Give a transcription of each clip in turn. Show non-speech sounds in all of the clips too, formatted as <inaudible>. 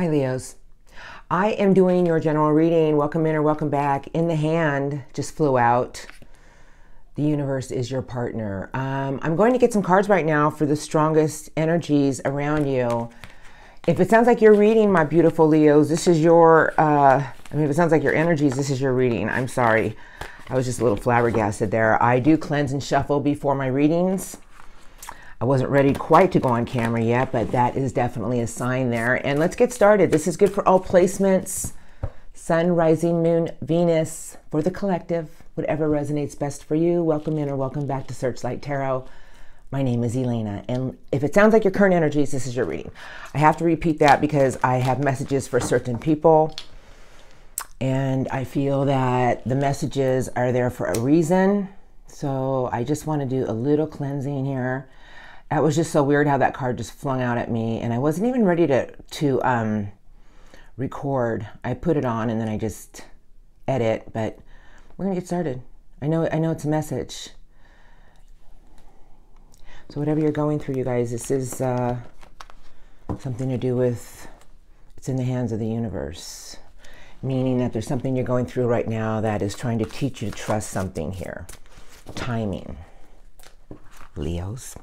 Hi, Leos. I am doing your general reading. Welcome in or welcome back. In the hand just flew out. The universe is your partner. Um, I'm going to get some cards right now for the strongest energies around you. If it sounds like you're reading, my beautiful Leos, this is your, uh, I mean, if it sounds like your energies, this is your reading. I'm sorry. I was just a little flabbergasted there. I do cleanse and shuffle before my readings. I wasn't ready quite to go on camera yet, but that is definitely a sign there. And let's get started. This is good for all placements. Sun, rising, moon, Venus, for the collective, whatever resonates best for you. Welcome in or welcome back to Searchlight Tarot. My name is Elena, and if it sounds like your current energies, this is your reading. I have to repeat that because I have messages for certain people, and I feel that the messages are there for a reason. So I just want to do a little cleansing here that was just so weird how that card just flung out at me and i wasn't even ready to to um, record. I put it on and then i just edit but we're gonna get started. I know i know it's a message. So whatever you're going through you guys this is uh, something to do with it's in the hands of the universe. Meaning that there's something you're going through right now that is trying to teach you to trust something here. Timing. Leos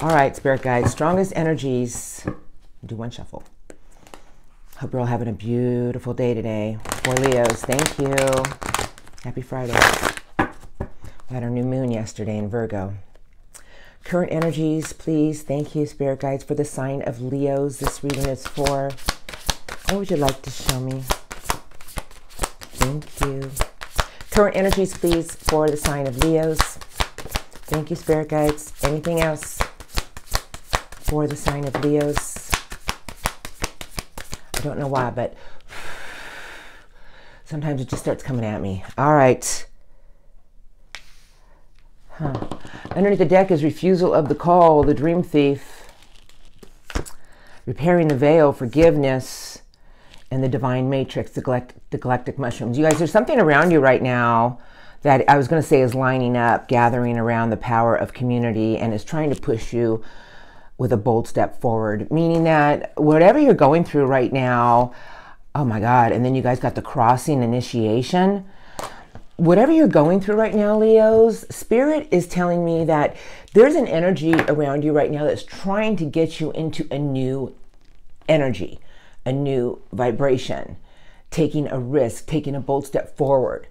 all right, Spirit Guides, strongest energies. Do one shuffle. Hope you're all having a beautiful day today. For Leos, thank you. Happy Friday. We had our new moon yesterday in Virgo. Current energies, please. Thank you, Spirit Guides, for the sign of Leos. This reading is for. What would you like to show me? Thank you. Current energies, please, for the sign of Leos. Thank you, Spirit Guides. Anything else? for the sign of Leos. I don't know why, but sometimes it just starts coming at me. All right. Huh. Underneath the deck is refusal of the call, the dream thief, repairing the veil, forgiveness, and the divine matrix, the, the galactic mushrooms. You guys, there's something around you right now that I was going to say is lining up, gathering around the power of community, and is trying to push you with a bold step forward, meaning that whatever you're going through right now, oh my God, and then you guys got the crossing initiation. Whatever you're going through right now, Leos, Spirit is telling me that there's an energy around you right now that's trying to get you into a new energy, a new vibration, taking a risk, taking a bold step forward.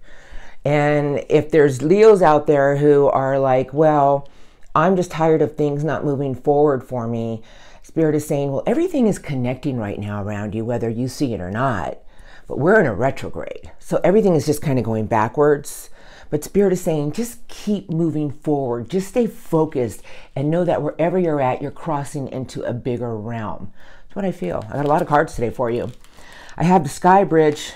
And if there's Leos out there who are like, well, I'm just tired of things not moving forward for me. Spirit is saying, well, everything is connecting right now around you, whether you see it or not. But we're in a retrograde. So everything is just kind of going backwards. But Spirit is saying, just keep moving forward. Just stay focused and know that wherever you're at, you're crossing into a bigger realm. That's what I feel. I got a lot of cards today for you. I have the Sky Bridge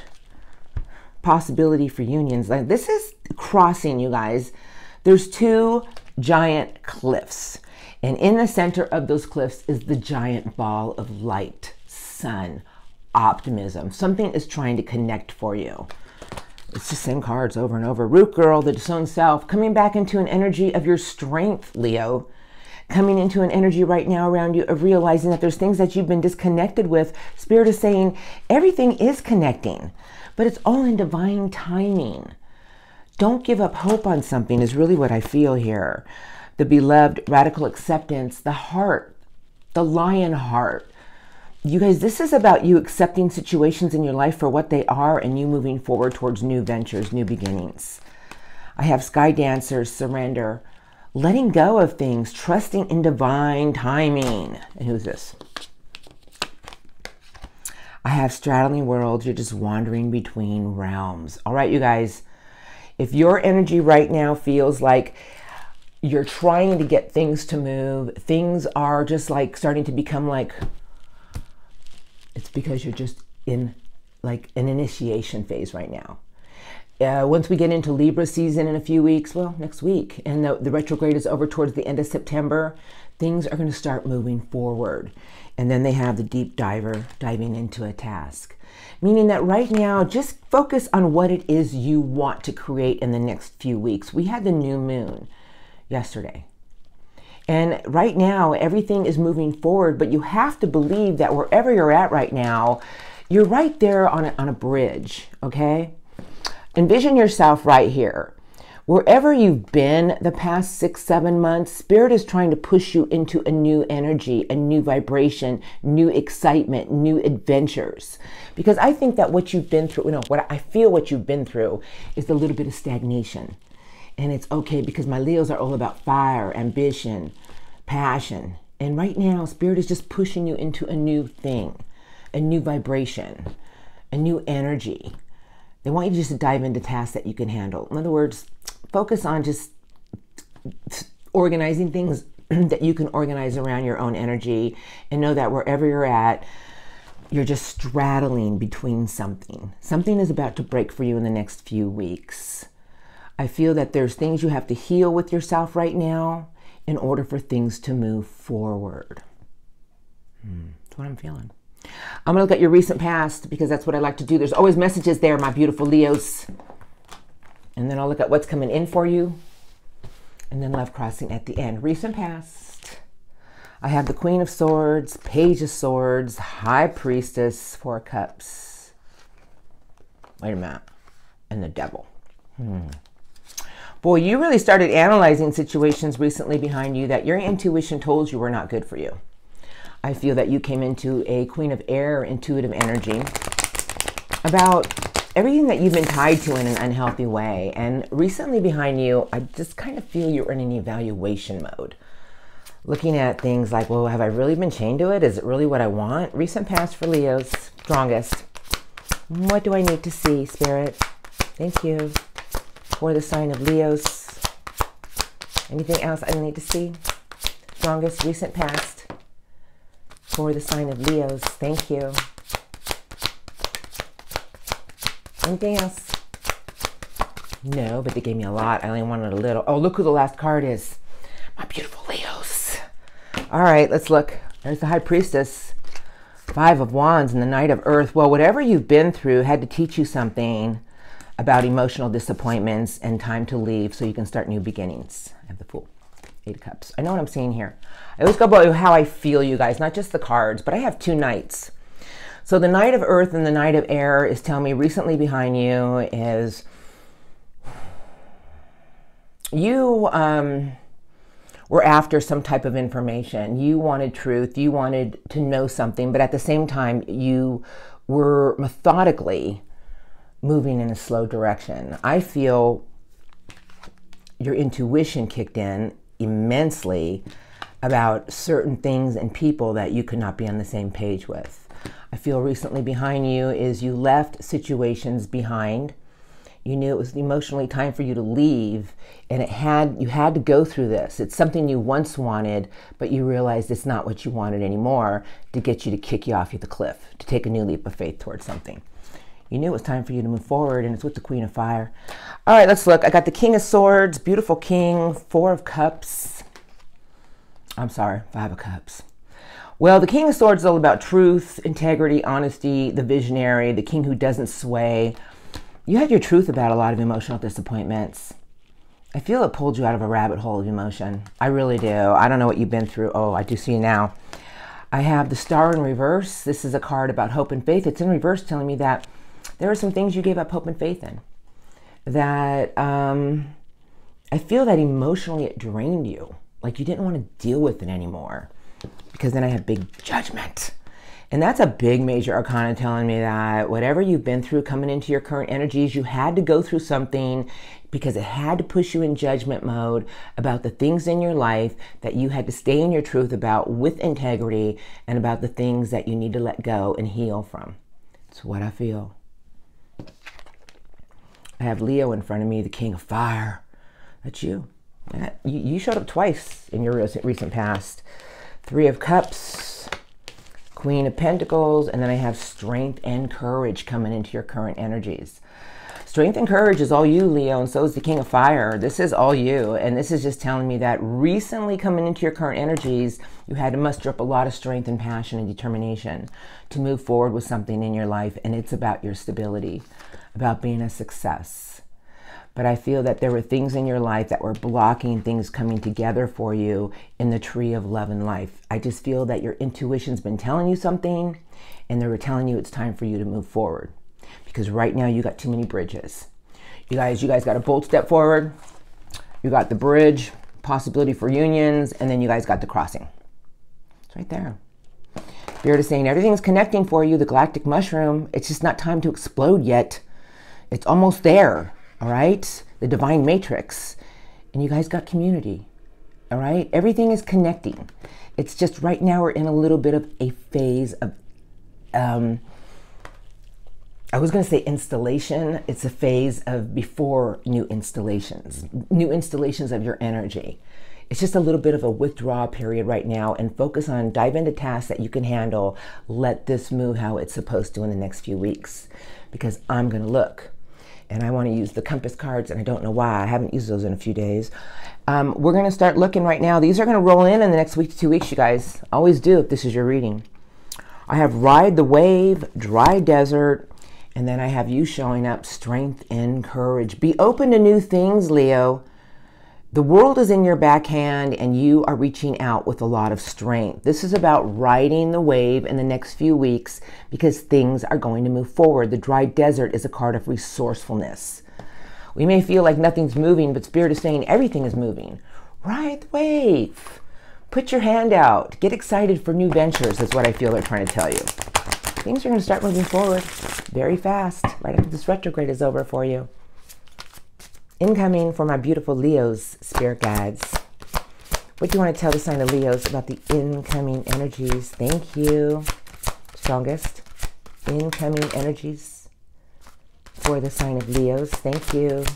possibility for unions. Like this is crossing, you guys. There's two giant cliffs. And in the center of those cliffs is the giant ball of light, sun, optimism. Something is trying to connect for you. It's the same cards over and over. Root Girl, the disowned self, coming back into an energy of your strength, Leo. Coming into an energy right now around you of realizing that there's things that you've been disconnected with. Spirit is saying everything is connecting, but it's all in divine timing. Don't give up hope on something, is really what I feel here. The beloved radical acceptance, the heart, the lion heart. You guys, this is about you accepting situations in your life for what they are and you moving forward towards new ventures, new beginnings. I have sky dancers, surrender, letting go of things, trusting in divine timing. And who's this? I have straddling worlds. You're just wandering between realms. All right, you guys. If your energy right now feels like you're trying to get things to move, things are just like starting to become like, it's because you're just in like an initiation phase right now. Uh, once we get into Libra season in a few weeks, well, next week, and the, the retrograde is over towards the end of September, things are going to start moving forward. And then they have the deep diver diving into a task meaning that right now, just focus on what it is you want to create in the next few weeks. We had the new moon yesterday. And right now, everything is moving forward, but you have to believe that wherever you're at right now, you're right there on a, on a bridge, okay? Envision yourself right here. Wherever you've been the past six, seven months, Spirit is trying to push you into a new energy, a new vibration, new excitement, new adventures. Because I think that what you've been through, you know, what I feel what you've been through is a little bit of stagnation. And it's okay because my Leos are all about fire, ambition, passion. And right now, Spirit is just pushing you into a new thing, a new vibration, a new energy. They want you just to just dive into tasks that you can handle. In other words, focus on just organizing things <clears throat> that you can organize around your own energy and know that wherever you're at, you're just straddling between something. Something is about to break for you in the next few weeks. I feel that there's things you have to heal with yourself right now in order for things to move forward. Hmm, that's what I'm feeling. I'm going to look at your recent past because that's what I like to do. There's always messages there, my beautiful Leos. And then I'll look at what's coming in for you. And then love crossing at the end. Recent past. I have the Queen of Swords, Page of Swords, High Priestess, Four Cups. Wait a minute. And the Devil. Hmm. Boy, you really started analyzing situations recently behind you that your intuition told you were not good for you. I feel that you came into a Queen of Air intuitive energy about everything that you've been tied to in an unhealthy way. And recently behind you, I just kind of feel you're in an evaluation mode. Looking at things like, well, have I really been chained to it? Is it really what I want? Recent past for Leo's, strongest. What do I need to see, Spirit? Thank you. For the sign of Leo's. Anything else I need to see? Strongest, recent past. For the sign of Leo's. Thank you. Anything else? No, but they gave me a lot. I only wanted a little. Oh, look who the last card is. My beautiful Leos. All right, let's look. There's the High Priestess. Five of Wands and the Knight of Earth. Well, whatever you've been through had to teach you something about emotional disappointments and time to leave so you can start new beginnings. I have the Fool. Eight of Cups. I know what I'm seeing here. I always go by how I feel, you guys, not just the cards, but I have two Knights. So the Knight of Earth and the Knight of Air is telling me recently behind you is you um, were after some type of information. You wanted truth. You wanted to know something, but at the same time, you were methodically moving in a slow direction. I feel your intuition kicked in immensely about certain things and people that you could not be on the same page with. I feel recently behind you is you left situations behind. You knew it was emotionally time for you to leave and it had you had to go through this. It's something you once wanted, but you realized it's not what you wanted anymore to get you to kick you off the cliff, to take a new leap of faith towards something. You knew it was time for you to move forward, and it's with the Queen of Fire. All right, let's look. I got the King of Swords, beautiful King, Four of Cups. I'm sorry, Five of Cups. Well, the King of Swords is all about truth, integrity, honesty, the visionary, the king who doesn't sway. You had your truth about a lot of emotional disappointments. I feel it pulled you out of a rabbit hole of emotion. I really do. I don't know what you've been through. Oh, I do see you now. I have the star in reverse. This is a card about hope and faith. It's in reverse telling me that there are some things you gave up hope and faith in. That um, I feel that emotionally it drained you. Like you didn't want to deal with it anymore because then I have big judgment. And that's a big major arcana telling me that whatever you've been through coming into your current energies, you had to go through something because it had to push you in judgment mode about the things in your life that you had to stay in your truth about with integrity and about the things that you need to let go and heal from. It's what I feel. I have Leo in front of me, the king of fire. That's you. You showed up twice in your recent past. Three of Cups, Queen of Pentacles, and then I have strength and courage coming into your current energies. Strength and courage is all you, Leo, and so is the King of Fire. This is all you. And this is just telling me that recently coming into your current energies, you had to muster up a lot of strength and passion and determination to move forward with something in your life. And it's about your stability, about being a success. But I feel that there were things in your life that were blocking things coming together for you in the tree of love and life. I just feel that your intuition's been telling you something and they were telling you it's time for you to move forward because right now you got too many bridges. You guys, you guys got a bold step forward. You got the bridge, possibility for unions, and then you guys got the crossing. It's right there. Spirit is saying everything's connecting for you, the galactic mushroom. It's just not time to explode yet. It's almost there, all right? The divine matrix. And you guys got community, all right? Everything is connecting. It's just right now we're in a little bit of a phase of, um, I was going to say installation. It's a phase of before new installations, new installations of your energy. It's just a little bit of a withdrawal period right now and focus on dive into tasks that you can handle. Let this move how it's supposed to in the next few weeks because I'm going to look and I want to use the compass cards and I don't know why. I haven't used those in a few days. Um, we're going to start looking right now. These are going to roll in in the next week to two weeks, you guys. Always do if this is your reading. I have Ride the Wave, Dry Desert, and then I have you showing up, Strength and Courage. Be open to new things, Leo. The world is in your backhand and you are reaching out with a lot of strength. This is about riding the wave in the next few weeks because things are going to move forward. The dry desert is a card of resourcefulness. We may feel like nothing's moving, but Spirit is saying everything is moving. Ride the wave. Put your hand out. Get excited for new ventures, is what I feel they're trying to tell you. Things are going to start moving forward very fast right after this retrograde is over for you. Incoming for my beautiful Leos, spirit guides. What do you want to tell the sign of Leos about the incoming energies? Thank you. Strongest incoming energies for the sign of Leos. Thank you.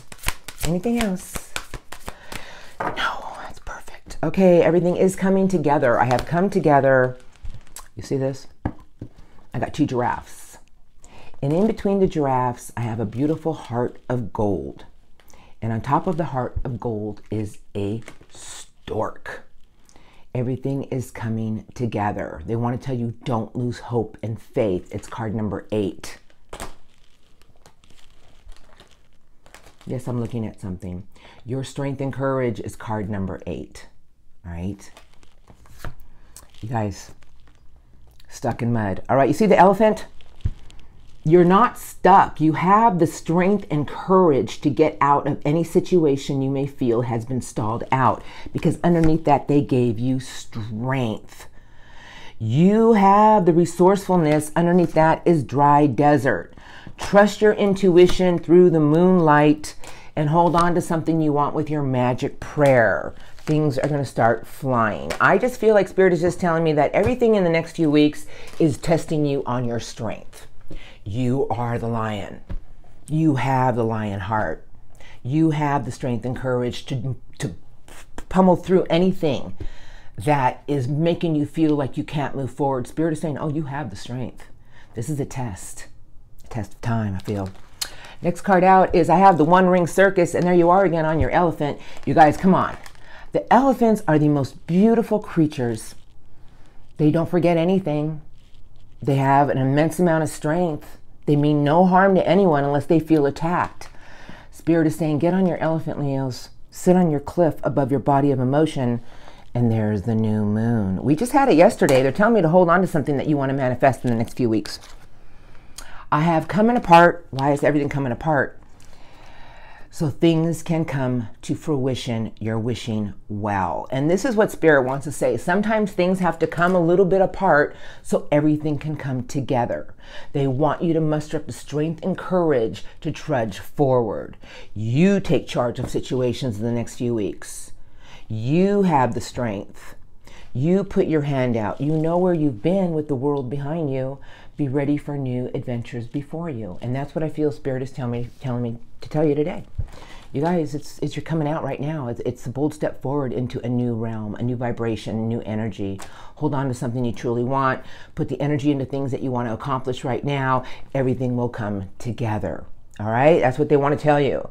Anything else? No, that's perfect. Okay, everything is coming together. I have come together. You see this? I got two giraffes. And in between the giraffes, I have a beautiful heart of gold. And on top of the heart of gold is a stork. Everything is coming together. They want to tell you don't lose hope and faith. It's card number eight. Yes, I'm looking at something. Your strength and courage is card number eight. All right. You guys, stuck in mud. All right, you see the elephant? You're not stuck. You have the strength and courage to get out of any situation you may feel has been stalled out because underneath that, they gave you strength. You have the resourcefulness. Underneath that is dry desert. Trust your intuition through the moonlight and hold on to something you want with your magic prayer. Things are going to start flying. I just feel like Spirit is just telling me that everything in the next few weeks is testing you on your strength. You are the lion. You have the lion heart. You have the strength and courage to, to pummel through anything that is making you feel like you can't move forward. Spirit is saying, Oh, you have the strength. This is a test, a test of time, I feel. Next card out is I have the One Ring Circus, and there you are again on your elephant. You guys, come on. The elephants are the most beautiful creatures. They don't forget anything. They have an immense amount of strength. They mean no harm to anyone unless they feel attacked. Spirit is saying, get on your elephant, Leos. Sit on your cliff above your body of emotion. And there's the new moon. We just had it yesterday. They're telling me to hold on to something that you want to manifest in the next few weeks. I have coming apart. Why is everything coming apart? So things can come to fruition. You're wishing well. And this is what Spirit wants to say. Sometimes things have to come a little bit apart so everything can come together. They want you to muster up the strength and courage to trudge forward. You take charge of situations in the next few weeks. You have the strength. You put your hand out. You know where you've been with the world behind you. Be ready for new adventures before you. And that's what I feel Spirit is telling me, telling me to tell you today. You guys, it's, it's you're coming out right now. It's, it's a bold step forward into a new realm, a new vibration, new energy. Hold on to something you truly want. Put the energy into things that you want to accomplish right now. Everything will come together. All right? That's what they want to tell you.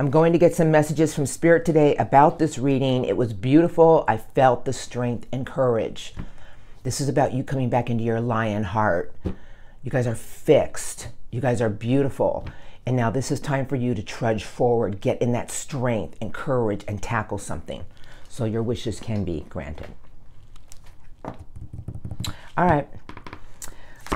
I'm going to get some messages from Spirit today about this reading. It was beautiful. I felt the strength and courage. This is about you coming back into your lion heart. You guys are fixed. You guys are beautiful And now this is time for you to trudge forward, get in that strength and courage and tackle something so your wishes can be granted. All right.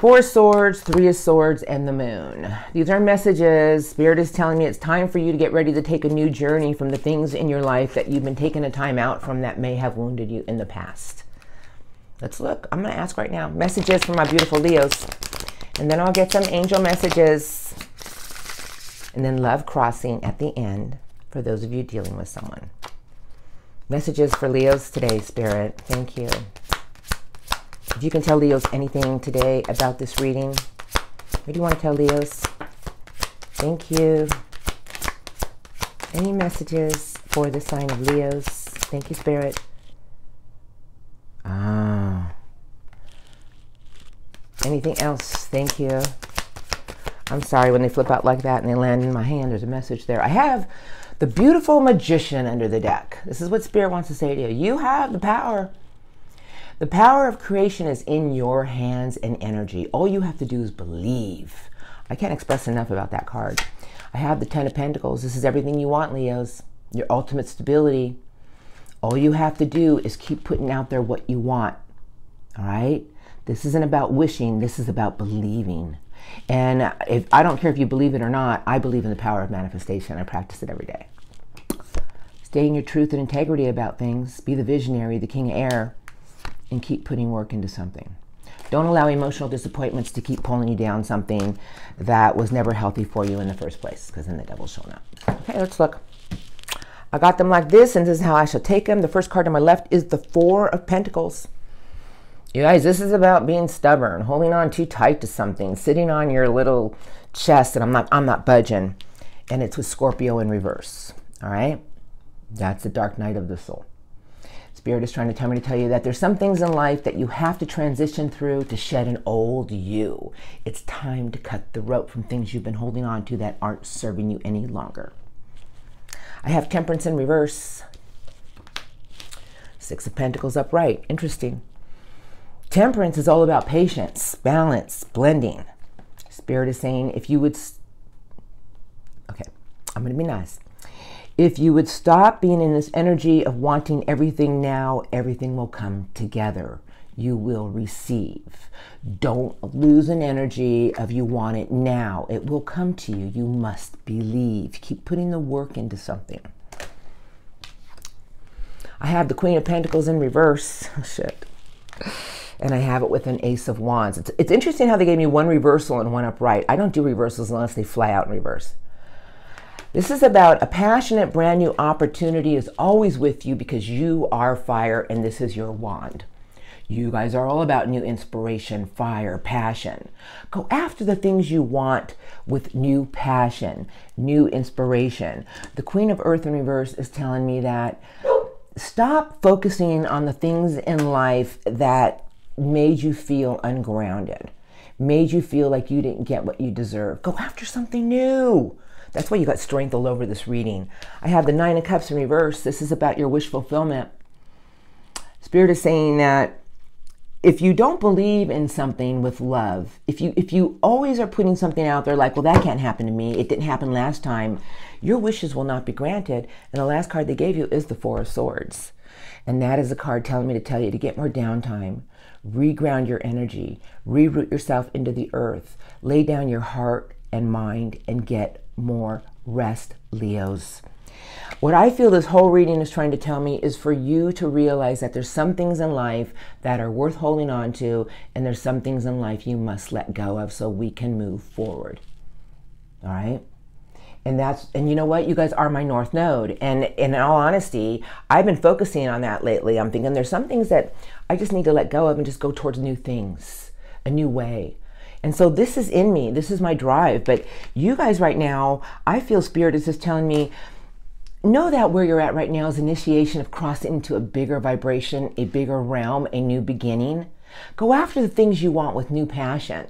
Four swords, three of swords, and the moon. These are messages. Spirit is telling me it's time for you to get ready to take a new journey from the things in your life that you've been taking a time out from that may have wounded you in the past. Let's look. I'm going to ask right now. Messages from my beautiful Leos. And then I'll get some angel messages. And then love crossing at the end for those of you dealing with someone. Messages for Leos today, Spirit. Thank you. If you can tell Leos anything today about this reading, what do you want to tell Leos? Thank you. Any messages for the sign of Leos? Thank you, Spirit. Ah. Anything else? Thank you. I'm sorry when they flip out like that and they land in my hand. There's a message there. I have the beautiful magician under the deck. This is what Spirit wants to say to you. You have the power the power of creation is in your hands and energy. All you have to do is believe. I can't express enough about that card. I have the Ten of Pentacles. This is everything you want, Leos. Your ultimate stability. All you have to do is keep putting out there what you want. All right? This isn't about wishing, this is about believing. And if I don't care if you believe it or not, I believe in the power of manifestation. I practice it every day. Stay in your truth and integrity about things. Be the visionary, the king of air and keep putting work into something. Don't allow emotional disappointments to keep pulling you down something that was never healthy for you in the first place, because then the devil's showing up. Okay, let's look. I got them like this, and this is how I shall take them. The first card on my left is the Four of Pentacles. You guys, this is about being stubborn, holding on too tight to something, sitting on your little chest, and I'm not, I'm not budging. And it's with Scorpio in reverse. All right, that's the dark night of the soul. Spirit is trying to tell me to tell you that there's some things in life that you have to transition through to shed an old you. It's time to cut the rope from things you've been holding on to that aren't serving you any longer. I have Temperance in reverse. Six of Pentacles upright. Interesting. Temperance is all about patience, balance, blending. Spirit is saying if you would. Okay, I'm going to be nice. If you would stop being in this energy of wanting everything now, everything will come together. You will receive. Don't lose an energy of you want it now. It will come to you. You must believe. Keep putting the work into something. I have the Queen of Pentacles in reverse. <laughs> Shit. And I have it with an Ace of Wands. It's, it's interesting how they gave me one reversal and one upright. I don't do reversals unless they fly out in reverse. This is about a passionate, brand new opportunity is always with you because you are fire and this is your wand. You guys are all about new inspiration, fire, passion. Go after the things you want with new passion, new inspiration. The Queen of Earth in reverse is telling me that stop focusing on the things in life that made you feel ungrounded, made you feel like you didn't get what you deserve. Go after something new. That's why you got strength all over this reading. I have the Nine of Cups in reverse. This is about your wish fulfillment. Spirit is saying that if you don't believe in something with love, if you if you always are putting something out there like, well, that can't happen to me, it didn't happen last time, your wishes will not be granted. And the last card they gave you is the Four of Swords. And that is a card telling me to tell you to get more downtime, reground your energy, reroot yourself into the earth, lay down your heart and mind, and get more rest, Leos. What I feel this whole reading is trying to tell me is for you to realize that there's some things in life that are worth holding on to, and there's some things in life you must let go of so we can move forward. All right? And that's and you know what? You guys are my north node. And, in all honesty, I've been focusing on that lately. I'm thinking there's some things that I just need to let go of and just go towards new things, a new way. And so this is in me. This is my drive. But you guys right now, I feel spirit is just telling me, know that where you're at right now is initiation of crossing into a bigger vibration, a bigger realm, a new beginning. Go after the things you want with new passion.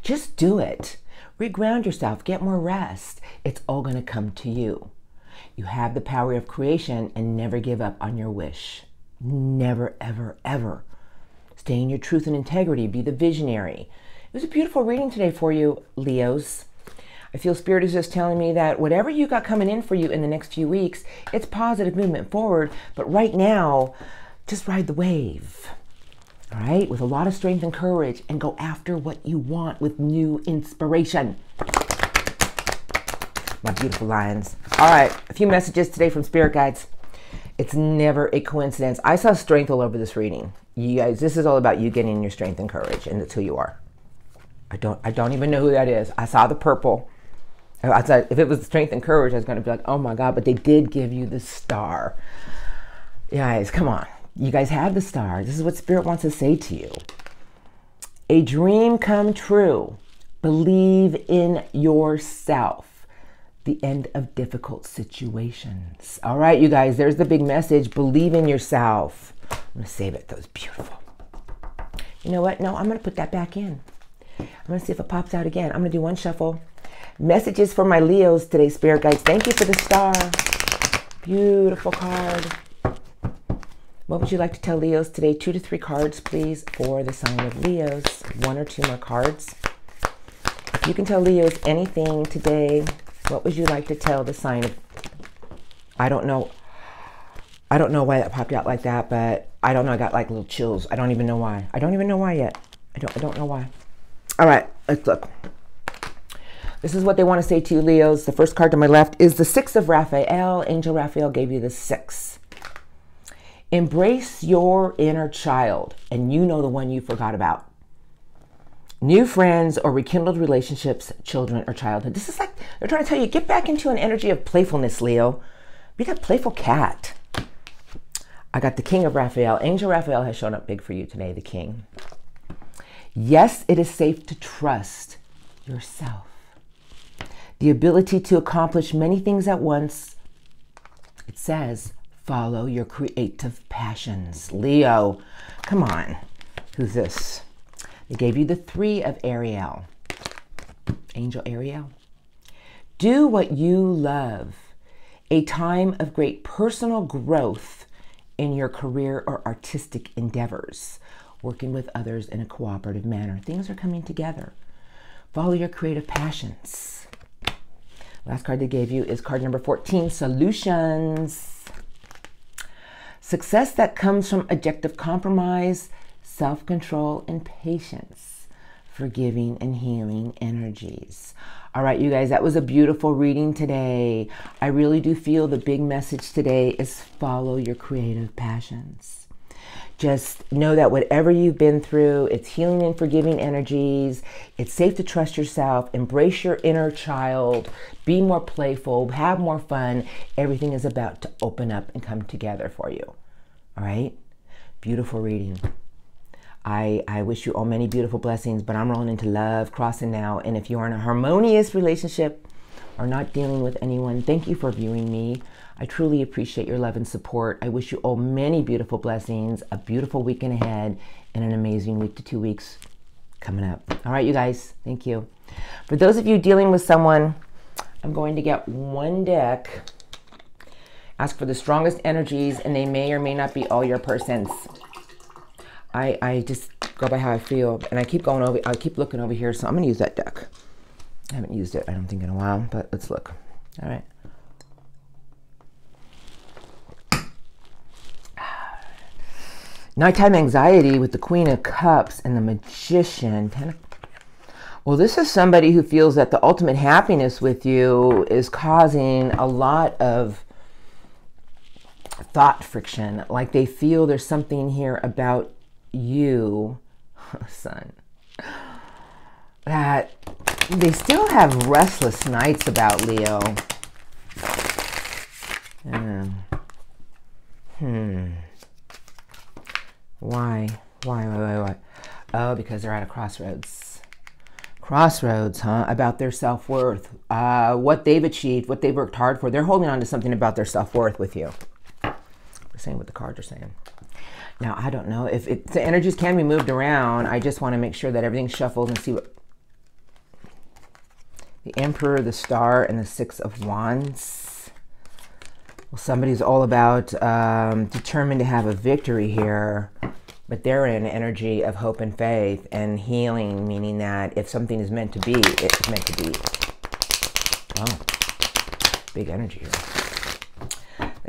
Just do it. Reground yourself, get more rest. It's all going to come to you. You have the power of creation and never give up on your wish. Never, ever, ever. Stay in your truth and integrity. Be the visionary. It was a beautiful reading today for you, Leos. I feel Spirit is just telling me that whatever you got coming in for you in the next few weeks, it's positive movement forward. But right now, just ride the wave. All right, with a lot of strength and courage, and go after what you want with new inspiration. My beautiful lions. All right, a few messages today from Spirit Guides. It's never a coincidence. I saw strength all over this reading. You guys, this is all about you getting your strength and courage, and that's who you are. I don't, I don't even know who that is. I saw the purple. I thought if it was strength and courage, I was going to be like, oh my God, but they did give you the star. Guys, come on. You guys have the star. This is what Spirit wants to say to you. A dream come true. Believe in yourself. The end of difficult situations. All right, you guys, there's the big message. Believe in yourself. I'm going to save it. That was beautiful. You know what? No, I'm going to put that back in. I'm going to see if it pops out again. I'm going to do one shuffle. Messages for my Leos today, Spirit Guides. Thank you for the star. Beautiful card. What would you like to tell Leos today? Two to three cards, please, for the sign of Leos. One or two more cards. If you can tell Leos anything today, what would you like to tell the sign of? I don't know. I don't know why that popped out like that, but I don't know. I got like little chills. I don't even know why. I don't even know why yet. I don't. I don't know why. All right, let's look. This is what they want to say to you, Leos. The first card to my left is the Six of Raphael. Angel Raphael gave you the six. Embrace your inner child, and you know the one you forgot about. New friends or rekindled relationships, children or childhood. This is like they're trying to tell you get back into an energy of playfulness, Leo. Be that playful cat. I got the King of Raphael. Angel Raphael has shown up big for you today, the King. Yes, it is safe to trust yourself the ability to accomplish many things at once. It says, follow your creative passions. Leo, come on. Who's this? They gave you the three of Ariel. Angel Ariel. Do what you love. A time of great personal growth in your career or artistic endeavors. Working with others in a cooperative manner. Things are coming together. Follow your creative passions. Last card they gave you is card number 14, Solutions. Success that comes from objective compromise, self control, and patience. Forgiving and healing energies. All right, you guys, that was a beautiful reading today. I really do feel the big message today is follow your creative passions just know that whatever you've been through, it's healing and forgiving energies. It's safe to trust yourself, embrace your inner child, be more playful, have more fun. Everything is about to open up and come together for you. All right? Beautiful reading. I, I wish you all many beautiful blessings, but I'm rolling into love, crossing now. And if you are in a harmonious relationship or not dealing with anyone, thank you for viewing me. I truly appreciate your love and support. I wish you all many beautiful blessings, a beautiful weekend ahead, and an amazing week to two weeks coming up. All right, you guys, thank you. For those of you dealing with someone, I'm going to get one deck. Ask for the strongest energies, and they may or may not be all your persons. I, I just go by how I feel, and I keep going over, I keep looking over here, so I'm going to use that deck. I haven't used it, I don't think, in a while, but let's look. All right. Nighttime anxiety with the Queen of Cups and the Magician. Well, this is somebody who feels that the ultimate happiness with you is causing a lot of thought friction. Like they feel there's something here about you, <laughs> son, that they still have restless nights about Leo. Um, hmm. Why? Why, why, why, why? Oh, because they're at a crossroads. Crossroads, huh? About their self worth, uh, what they've achieved, what they've worked hard for. They're holding on to something about their self worth with you. Saying what the cards are saying. Now, I don't know if it, the energies can be moved around. I just want to make sure that everything's shuffled and see what the Emperor, the Star, and the Six of Wands. Well, somebody's all about um, determined to have a victory here, but they're in energy of hope and faith and healing, meaning that if something is meant to be, it's meant to be. Oh, big energy here.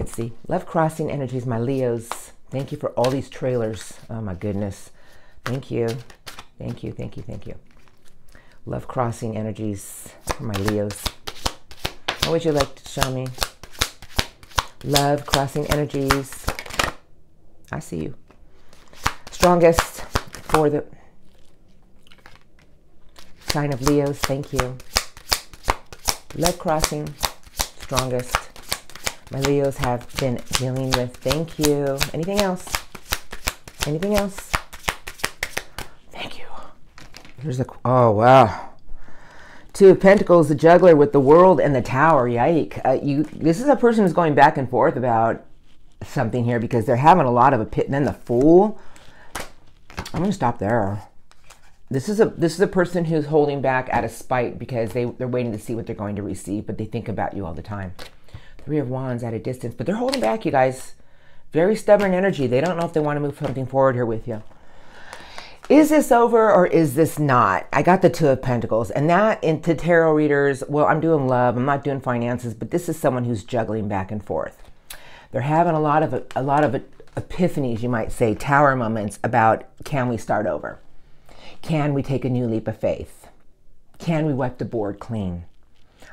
Let's see. Love crossing energies, my Leos. Thank you for all these trailers. Oh my goodness. Thank you. Thank you, thank you, thank you. Love crossing energies for my Leos. What would you like to show me? Love crossing energies. I see you. Strongest for the sign of Leos. Thank you. Love crossing. Strongest. My Leos have been dealing with. Thank you. Anything else? Anything else? Thank you. There's a, oh, wow. Two of Pentacles, the juggler with the world and the tower. Yike. Uh, you, this is a person who's going back and forth about something here because they're having a lot of a pit. And then the fool. I'm going to stop there. This is a this is a person who's holding back out of spite because they, they're waiting to see what they're going to receive, but they think about you all the time. Three of Wands at a distance, but they're holding back, you guys. Very stubborn energy. They don't know if they want to move something forward here with you is this over or is this not? I got the Two of Pentacles, and that into tarot readers, well, I'm doing love, I'm not doing finances, but this is someone who's juggling back and forth. They're having a lot of a lot of epiphanies, you might say, tower moments about can we start over? Can we take a new leap of faith? Can we wipe the board clean?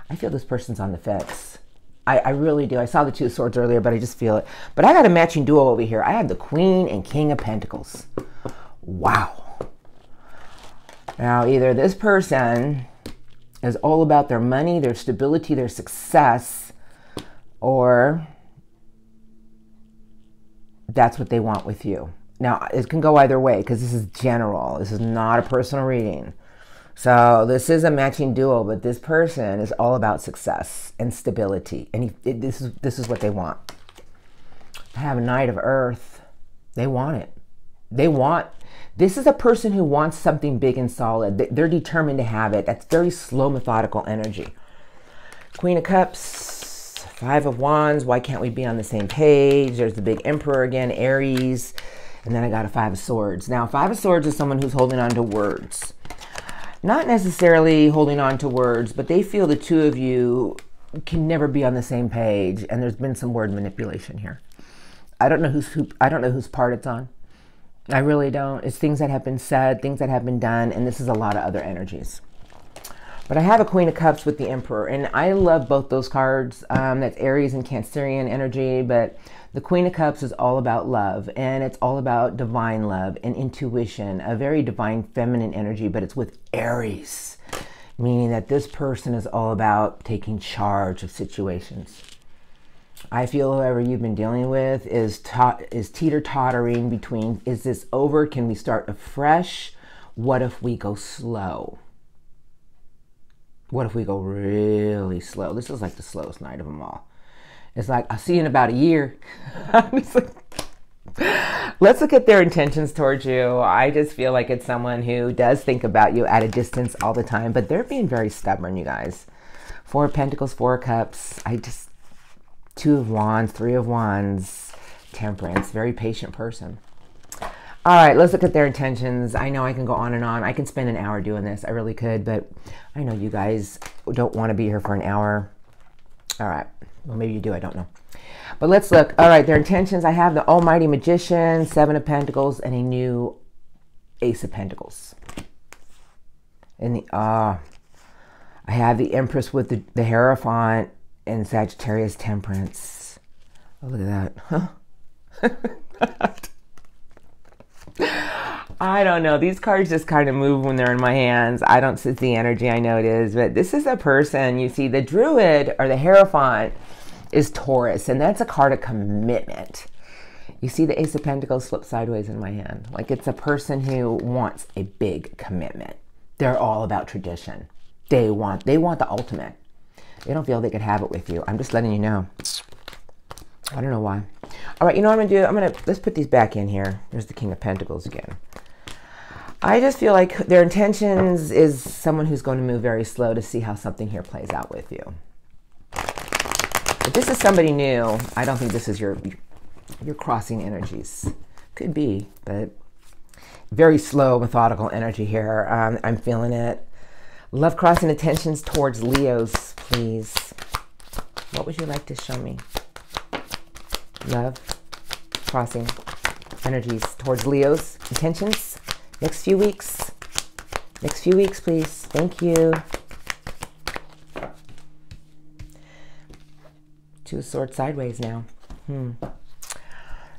I feel this person's on the fence. I, I, really do. I saw the two of swords earlier, but I just feel it. But I got a matching duo over here. I have the Queen and King of Pentacles. Wow. Now, either this person is all about their money, their stability, their success, or that's what they want with you. Now, it can go either way because this is general. This is not a personal reading. So, this is a matching duo, but this person is all about success and stability. And he, it, this, is, this is what they want. Have a Knight of Earth. They want it. They want this is a person who wants something big and solid. They're determined to have it. That's very slow, methodical energy. Queen of Cups, Five of Wands. Why can't we be on the same page? There's the big Emperor again, Aries. And then I got a Five of Swords. Now, Five of Swords is someone who's holding on to words. Not necessarily holding on to words, but they feel the two of you can never be on the same page. And there's been some word manipulation here. I don't know who's who, I don't know whose part it's on. I really don't. It's things that have been said, things that have been done, and this is a lot of other energies. But I have a Queen of Cups with the Emperor, and I love both those cards. Um, that's Aries and Cancerian energy, but the Queen of Cups is all about love, and it's all about divine love and intuition, a very divine feminine energy, but it's with Aries, meaning that this person is all about taking charge of situations. I feel whoever you've been dealing with is is teeter tottering between is this over? Can we start afresh? What if we go slow? What if we go really slow? This is like the slowest Knight of them all. It's like I'll see you in about a year. <laughs> let's look at their intentions towards you. I just feel like it's someone who does think about you at a distance all the time, but they're being very stubborn, you guys. Four of Pentacles, Four of Cups. I just Two of Wands, Three of Wands, Temperance, very patient person. All right, let's look at their intentions. I know I can go on and on. I can spend an hour doing this. I really could, but I know you guys don't want to be here for an hour. All right. Well, maybe you do. I don't know. But let's look. All right, their intentions. I have the Almighty Magician, Seven of Pentacles, and a new Ace of Pentacles. And the, uh, I have the Empress with the, the Hierophant, and Sagittarius temperance. Oh, look at that. <laughs> Huh? I don't know. These cards just kind of move when they're in my hands. I don't see the energy. I know it is, but this is a person. You see, the Druid or the Hierophant is Taurus, and that's a card of commitment. You see the Ace of Pentacles slip sideways in my hand. Like it's a person who wants a big commitment. They're all about tradition. They want they want the ultimate. They don't feel they could have it with you. I'm just letting you know. I don't know why. All right, you know what I'm going to do? I'm going to, let's put these back in here. There's the King of Pentacles again. I just feel like their intentions is someone who's going to move very slow to see how something here plays out with you. If this is somebody new, I don't think this is your, your crossing energies. Could be, but very slow, methodical energy here. Um, I'm feeling it. Love crossing attentions towards Leos please. What would you like to show me? Love, crossing, energies towards Leo's intentions. Next few weeks. Next few weeks, please. Thank you. Two swords sideways now. Hmm.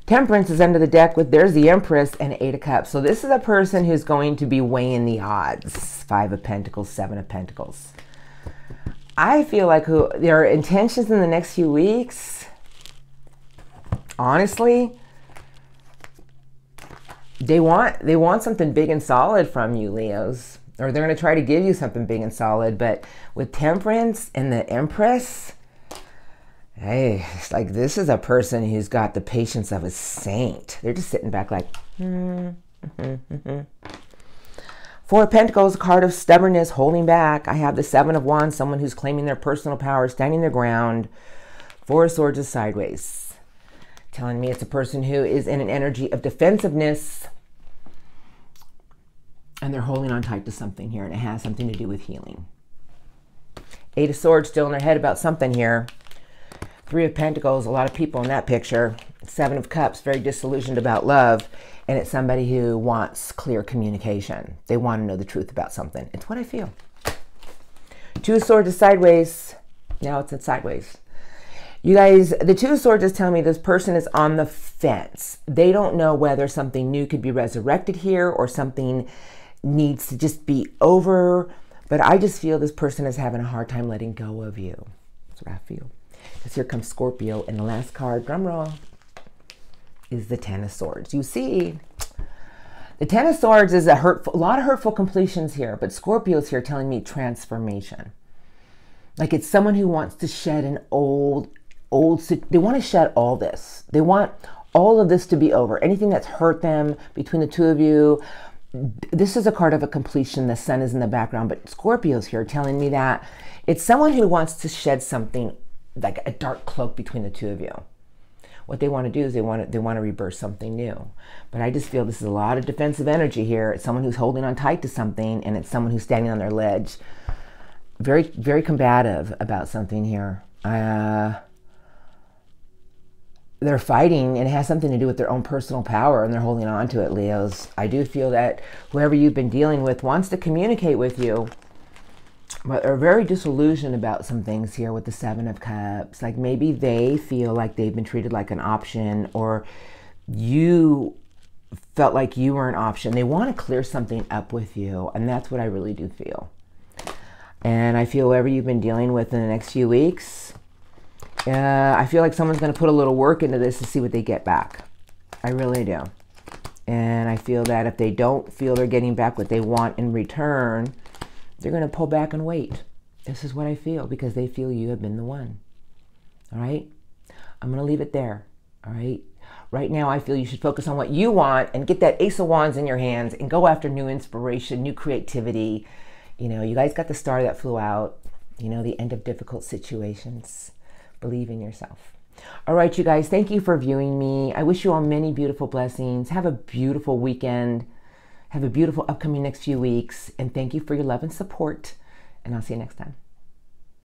Temperance is under the deck with there's the Empress and Eight of Cups. So this is a person who's going to be weighing the odds. Five of Pentacles, Seven of Pentacles. I feel like who their intentions in the next few weeks, honestly, they want they want something big and solid from you, Leos. Or they're going to try to give you something big and solid. But with Temperance and the Empress, Hey, it's like this is a person who's got the patience of a saint. They're just sitting back like. <laughs> Four of Pentacles, card of stubbornness, holding back. I have the Seven of Wands, someone who's claiming their personal power, standing their ground. Four of Swords is sideways. Telling me it's a person who is in an energy of defensiveness and they're holding on tight to something here and it has something to do with healing. Eight of Swords still in their head about something here. Three of Pentacles, a lot of people in that picture. Seven of Cups, very disillusioned about love. And it's somebody who wants clear communication. They want to know the truth about something. It's what I feel. Two of Swords is sideways. Now it's in sideways. You guys, the Two of Swords is telling me this person is on the fence. They don't know whether something new could be resurrected here or something needs to just be over. But I just feel this person is having a hard time letting go of you. That's what I feel. Because here comes Scorpio, and the last card, drum roll, is the Ten of Swords. You see, the Ten of Swords is a hurtful, a lot of hurtful completions here, but Scorpio's here telling me transformation. Like it's someone who wants to shed an old, old, they want to shed all this. They want all of this to be over. Anything that's hurt them between the two of you. This is a card of a completion. The sun is in the background, but Scorpio's here telling me that it's someone who wants to shed something like a dark cloak between the two of you. What they want to do is they want to, they want to rebirth something new. But I just feel this is a lot of defensive energy here. It's someone who's holding on tight to something, and it's someone who's standing on their ledge. Very, very combative about something here. Uh, they're fighting and it has something to do with their own personal power and they're holding on to it, Leos. I do feel that whoever you've been dealing with wants to communicate with you but are very disillusioned about some things here with the Seven of Cups. Like maybe they feel like they've been treated like an option, or you felt like you were an option. They want to clear something up with you, and that's what I really do feel. And I feel whoever you've been dealing with in the next few weeks, uh, I feel like someone's going to put a little work into this to see what they get back. I really do. And I feel that if they don't feel they're getting back what they want in return, they're going to pull back and wait. This is what I feel because they feel you have been the one. All right? I'm going to leave it there. All right? Right now, I feel you should focus on what you want and get that Ace of Wands in your hands and go after new inspiration, new creativity. You know, you guys got the star that flew out, you know, the end of difficult situations. Believe in yourself. All right, you guys, thank you for viewing me. I wish you all many beautiful blessings. Have a beautiful weekend. Have a beautiful upcoming next few weeks. And thank you for your love and support. And I'll see you next time.